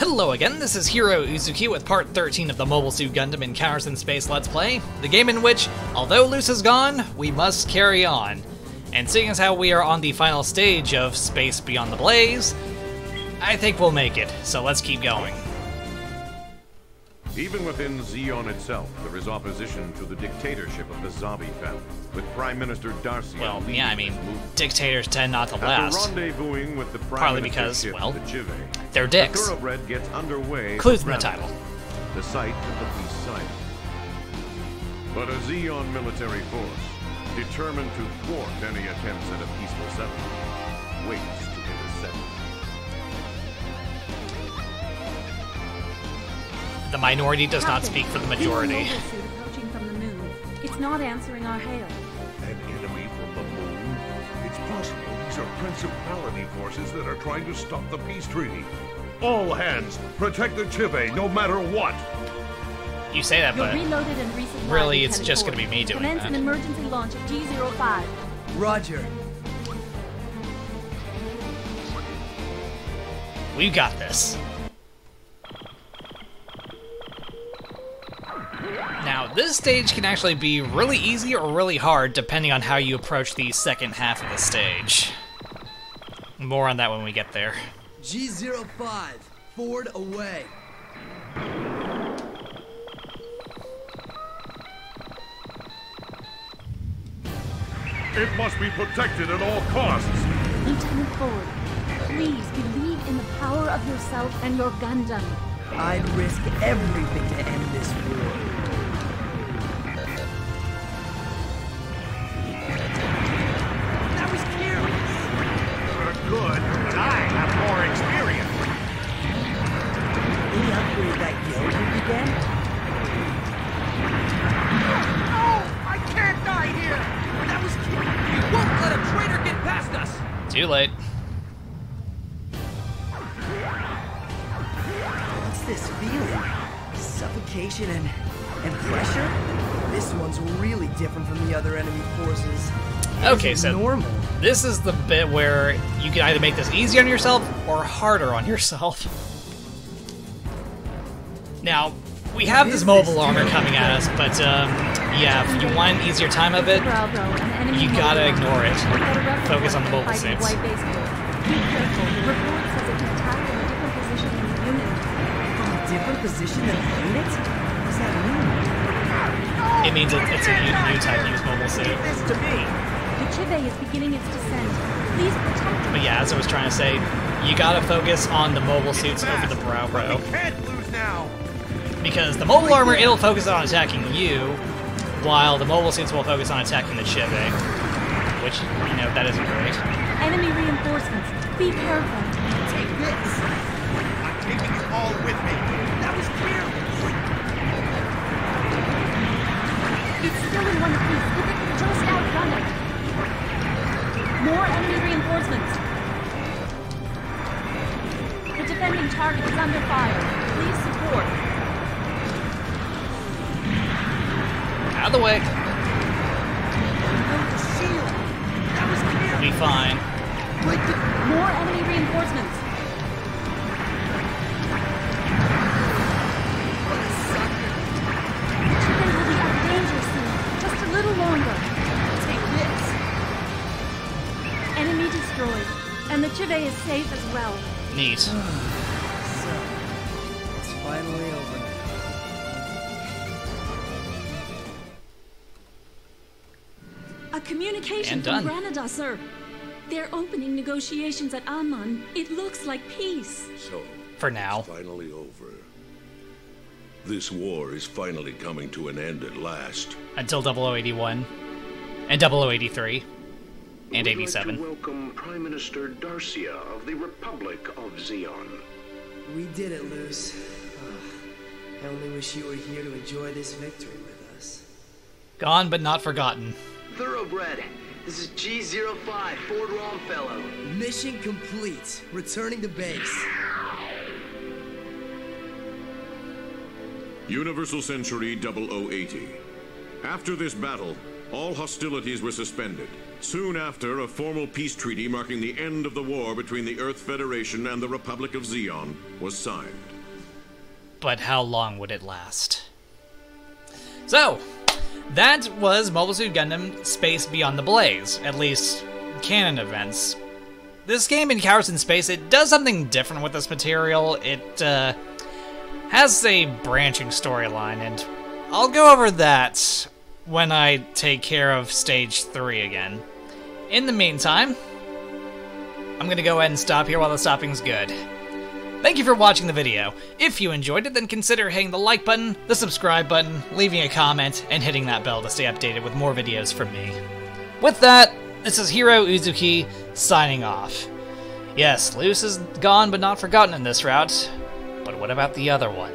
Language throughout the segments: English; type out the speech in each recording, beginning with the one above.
Hello again, this is Heero Uzuki with part 13 of the Mobile Suit Gundam Encounters in Space Let's Play, the game in which, although Luce is gone, we must carry on. And seeing as how we are on the final stage of Space Beyond the Blaze, I think we'll make it, so let's keep going. Even within Zeon itself, there is opposition to the dictatorship of the Zabi family, with Prime Minister Darcy. Well, yeah, I mean, dictators tend not to last. rendezvousing with the Prime Partly because, well, the they're the dicks. thoroughbred gets underway. Clues for in the title. The site of the peace signing. But a Zeon military force, determined to thwart any attempts at a peaceful settlement, waits The minority does not speak for the we have a majority. approaching from the moon. It's not answering our hail. An enemy from the moon? It's possible these are Principality forces that are trying to stop the peace treaty. All hands, protect the Chive, no matter what! You say that, but reloaded and really, it's Lieutenant just gonna be me doing Commence that. an emergency launch of G05. Roger. we've got this. Now, this stage can actually be really easy or really hard depending on how you approach the second half of the stage. More on that when we get there. G05. Ford away. It must be protected at all costs! Lieutenant Ford, please believe in the power of yourself and your Gundam. I'd risk everything to end this war. Late. What's this feeling? Suffocation and and pressure? This one's really different from the other enemy forces. Okay, so normal. this is the bit where you can either make this easy on yourself or harder on yourself. Now, we have this mobile armor coming at us, but um, yeah, if you want an easier time of it, Bravo, an enemy you gotta ignore it. armor. We've got a reference Focus on the mobile fighting suits. White base here. Be careful. The report says it's attacked in a different position in unit. From a different position than the unit? What does that mean? it means it, it's a new, new type use mobile suit. To me! The Chive is beginning its descent. Please protect. But yeah, as I was trying to say, you gotta focus on the mobile suits over the brow bro. Can't lose now! Because the mobile armor, it'll focus on attacking you, while the mobile suits will focus on attacking the Chive. Eh? Which, you know, that isn't great. Enemy reinforcements. Be careful. Take this! I'm taking you all with me! That was careless! It's still in one piece. If it just outrun it. More enemy reinforcements. The defending target is under fire. Please support. Out of the way. Build the shield! That was careless! Be fine. Like the... More enemy reinforcements. Chive will be out of danger soon. Just a little longer. Take this! Enemy destroyed. And the Chive is safe as well. Neat. Communication And from done. Granada, sir. They're opening negotiations at Amman. It looks like peace. So, For now. finally over. This war is finally coming to an end at last. Until 0081. And 0083. And We'd like 87. to welcome Prime Minister Darcia of the Republic of Zeon. We did it, Luce. Ugh. Ah, I only wish you were here to enjoy this victory with us. Gone but not forgotten. Thoroughbred. This is G05, Ford Longfellow. Mission complete. Returning to base. Universal Century 0080. After this battle, all hostilities were suspended, Soon after, a formal peace treaty marking the end of the war between the Earth Federation and the Republic of Zeon was signed. But how long would it last? So, that was Mobile Suit Gundam Space Beyond the Blaze, at least canon events. This game Encounters in Space, it does something different with this material. It uh, has a branching storyline, and I'll go over that when I take care of Stage 3 again. In the meantime, I'm gonna go ahead and stop here while the stopping's good. Thank you for watching the video. If you enjoyed it, then consider hitting the like button, the subscribe button, leaving a comment, and hitting that bell to stay updated with more videos from me. With that, this is Heero Uzuki signing off. Yes, Luce is gone but not forgotten in this route, but what about the other one?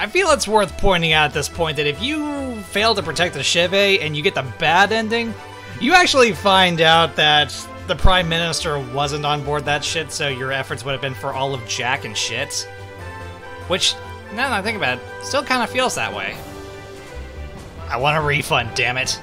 I feel it's worth pointing out at this point that if you fail to protect the Shive and you get the bad ending, you actually find out that the Prime Minister wasn't on board that shit, so your efforts would have been for all of Jack and shit. Which, now that I think about it, still kind of feels that way. I want a refund, damn it.